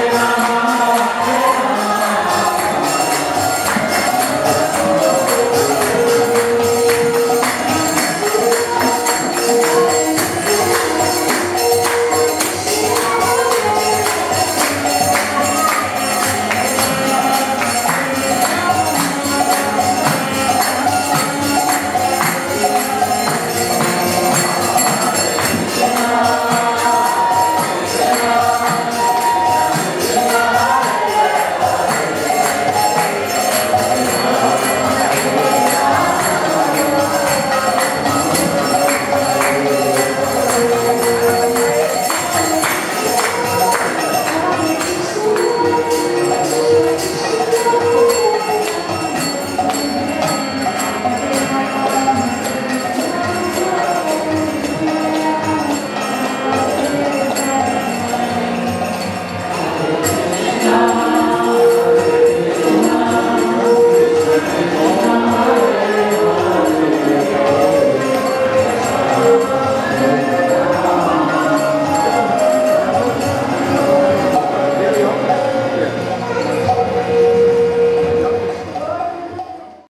Yeah.